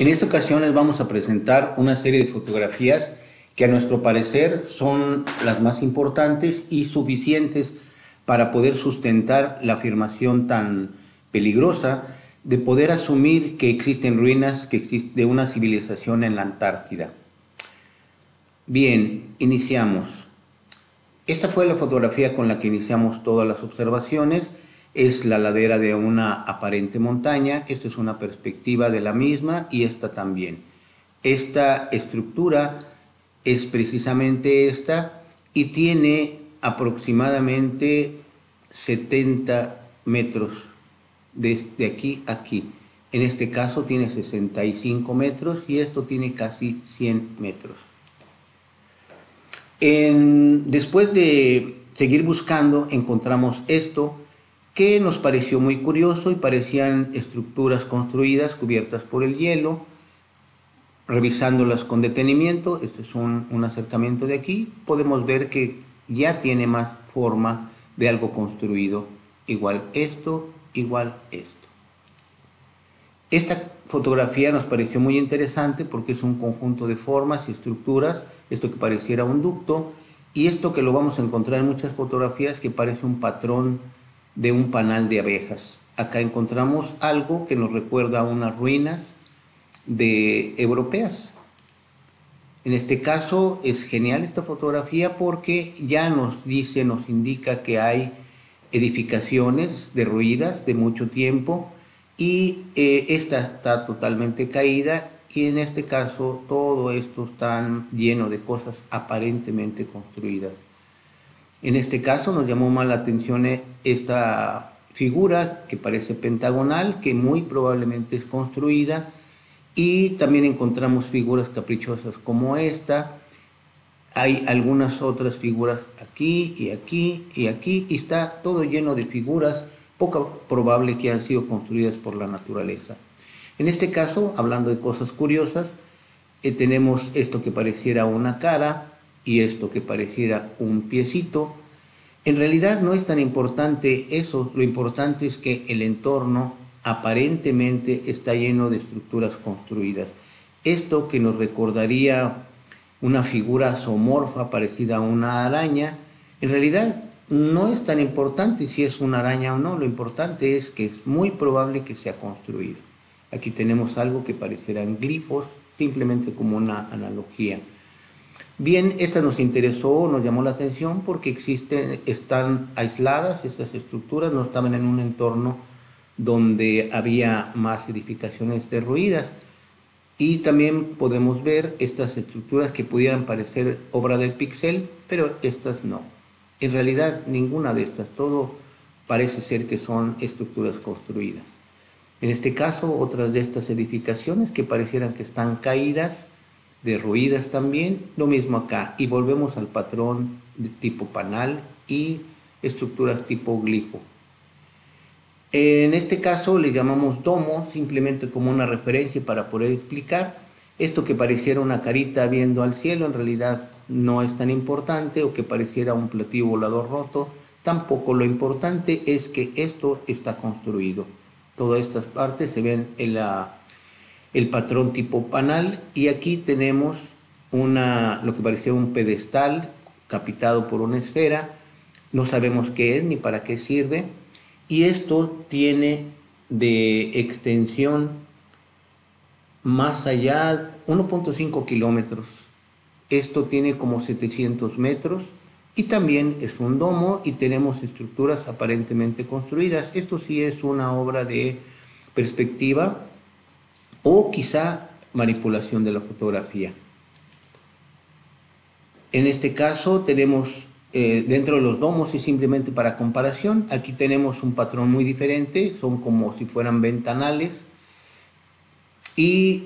En esta ocasión les vamos a presentar una serie de fotografías que a nuestro parecer son las más importantes y suficientes para poder sustentar la afirmación tan peligrosa de poder asumir que existen ruinas de una civilización en la Antártida. Bien, iniciamos. Esta fue la fotografía con la que iniciamos todas las observaciones. Es la ladera de una aparente montaña. Esta es una perspectiva de la misma y esta también. Esta estructura es precisamente esta y tiene aproximadamente 70 metros desde aquí a aquí. En este caso tiene 65 metros y esto tiene casi 100 metros. después de seguir buscando, encontramos esto que nos pareció muy curioso y parecían estructuras construidas cubiertas por el hielo. Revisándolas con detenimiento, este es un, un acercamiento de aquí, podemos ver que ya tiene más forma de algo construido. Igual esto, igual esto. Esta fotografía nos pareció muy interesante porque es un conjunto de formas y estructuras, esto que pareciera un ducto, y esto que lo vamos a encontrar en muchas fotografías que parece un patrón de un panal de abejas. Acá encontramos algo que nos recuerda a unas ruinas de europeas. En este caso es genial esta fotografía porque ya nos dice, nos indica que hay edificaciones derruidas de mucho tiempo y eh, esta está totalmente caída y en este caso todo esto está lleno de cosas aparentemente construidas. En este caso nos llamó más la atención esta figura que parece pentagonal, que muy probablemente es construida, y también encontramos figuras caprichosas como esta, hay algunas otras figuras aquí y aquí y aquí y está todo lleno de figuras poco probable que han sido construidas por la naturaleza. En este caso, hablando de cosas curiosas, eh, tenemos esto que pareciera una cara y esto que pareciera un piecito. En realidad no es tan importante eso, lo importante es que el entorno aparentemente está lleno de estructuras construidas. Esto que nos recordaría una figura zoomorfa parecida a una araña, en realidad no es tan importante si es una araña o no, lo importante es que es muy probable que sea construido. Aquí tenemos algo que parecerán glifos, simplemente como una analogía. Bien, esta nos interesó, nos llamó la atención porque existen, están aisladas estas estructuras, no estaban en un entorno donde había más edificaciones derruidas. Y también podemos ver estas estructuras que pudieran parecer obra del pixel, pero estas no. En realidad ninguna de estas, todo parece ser que son estructuras construidas. En este caso, otras de estas edificaciones que parecieran que están caídas, derruidas también, lo mismo acá. Y volvemos al patrón de tipo panal y estructuras tipo glifo. En este caso le llamamos domo simplemente como una referencia para poder explicar. Esto que pareciera una carita viendo al cielo en realidad no es tan importante o que pareciera un platillo volador roto. Tampoco lo importante es que esto está construido. Todas estas partes se ven en la, el patrón tipo panal y aquí tenemos una, lo que parecía un pedestal capitado por una esfera. No sabemos qué es ni para qué sirve y esto tiene de extensión más allá 1.5 kilómetros. Esto tiene como 700 metros y también es un domo y tenemos estructuras aparentemente construidas. Esto sí es una obra de perspectiva o quizá manipulación de la fotografía. En este caso tenemos eh, dentro de los domos y simplemente para comparación, aquí tenemos un patrón muy diferente, son como si fueran ventanales. Y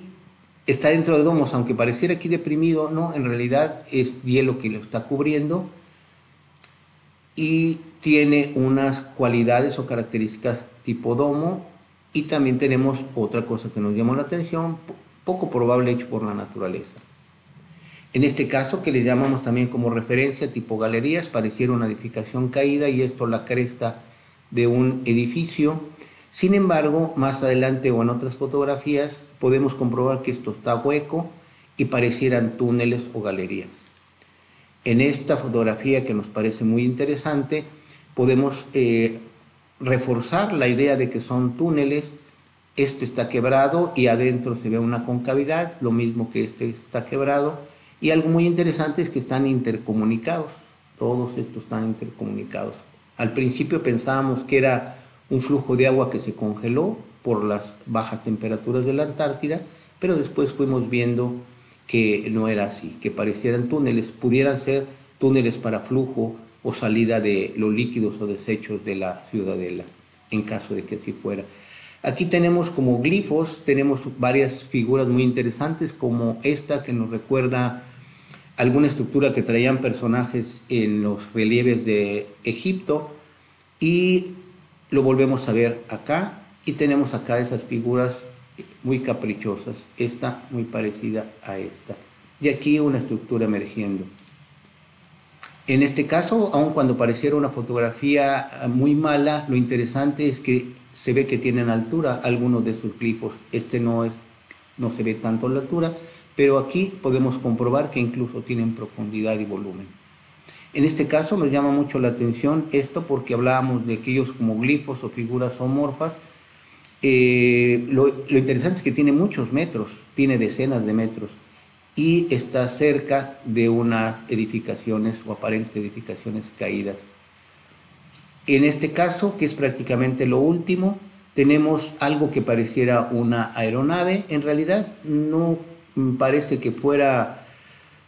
está dentro de domos, aunque pareciera aquí deprimido, no, en realidad es hielo que lo está cubriendo y tiene unas cualidades o características tipo domo y también tenemos otra cosa que nos llamó la atención, poco probable hecho por la naturaleza. En este caso, que le llamamos también como referencia tipo galerías, pareciera una edificación caída y esto la cresta de un edificio. Sin embargo, más adelante o en otras fotografías podemos comprobar que esto está hueco y parecieran túneles o galerías. En esta fotografía que nos parece muy interesante, podemos eh, reforzar la idea de que son túneles. Este está quebrado y adentro se ve una concavidad, lo mismo que este está quebrado. Y algo muy interesante es que están intercomunicados. Todos estos están intercomunicados. Al principio pensábamos que era un flujo de agua que se congeló por las bajas temperaturas de la Antártida, pero después fuimos viendo que no era así, que parecieran túneles, pudieran ser túneles para flujo o salida de los líquidos o desechos de la ciudadela, en caso de que así fuera. Aquí tenemos como glifos, tenemos varias figuras muy interesantes, como esta que nos recuerda alguna estructura que traían personajes en los relieves de Egipto, y lo volvemos a ver acá, y tenemos acá esas figuras muy caprichosas, esta muy parecida a esta, y aquí una estructura emergiendo. En este caso, aun cuando pareciera una fotografía muy mala, lo interesante es que se ve que tienen altura algunos de sus glifos. Este no, es, no se ve tanto la altura, pero aquí podemos comprobar que incluso tienen profundidad y volumen. En este caso nos llama mucho la atención esto porque hablábamos de aquellos como glifos o figuras homorfas. Eh, lo interesante es que tiene muchos metros, tiene decenas de metros y está cerca de unas edificaciones o aparentes edificaciones caídas. En este caso, que es prácticamente lo último, tenemos algo que pareciera una aeronave. En realidad no parece que fuera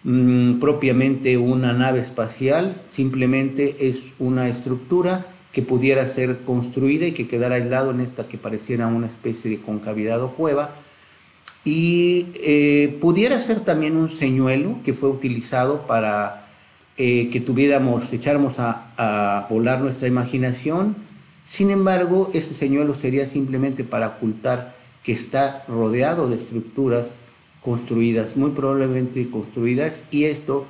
mm, propiamente una nave espacial, simplemente es una estructura que pudiera ser construida y que quedara aislado en esta que pareciera una especie de concavidad o cueva y eh, pudiera ser también un señuelo que fue utilizado para eh, que tuviéramos, echáramos a, volar nuestra imaginación. Sin embargo, ese señuelo sería simplemente para ocultar que está rodeado de estructuras construidas, muy probablemente construidas, y esto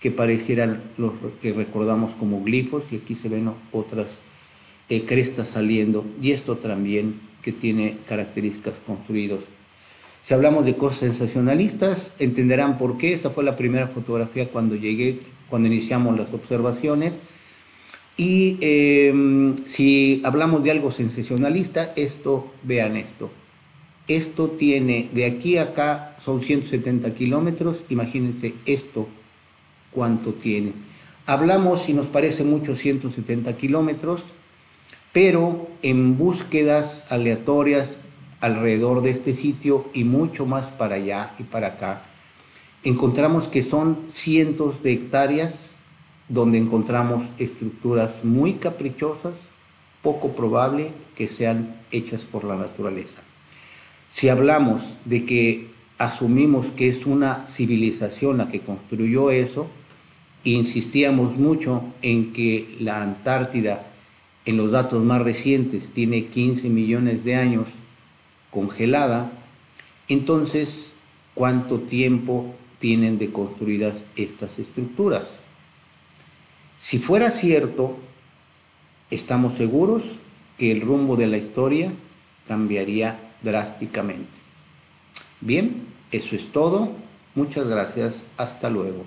que parecieran los que recordamos como glifos, y aquí se ven otras eh, crestas saliendo, y esto también que tiene características construidas si hablamos de cosas sensacionalistas, entenderán por qué. Esta fue la primera fotografía cuando llegué, cuando iniciamos las observaciones. Y em, si hablamos de algo sensacionalista, esto, vean esto. Esto tiene, de aquí a acá son 170 kilómetros, imagínense esto cuánto tiene. Hablamos, si nos parece mucho, 170 kilómetros, pero en búsquedas aleatorias alrededor de este sitio y mucho más para allá y para acá, encontramos que son cientos de hectáreas donde encontramos estructuras muy caprichosas, poco probable que sean hechas por la naturaleza. Si hablamos de que asumimos que es una civilización la que construyó eso, insistíamos mucho en que la Antártida en los datos más recientes tiene 15 millones de años congelada, entonces, ¿cuánto tiempo tienen de construidas estas estructuras? Si fuera cierto, estamos seguros que el rumbo de la historia cambiaría drásticamente. Bien, eso es todo. Muchas gracias. Hasta luego.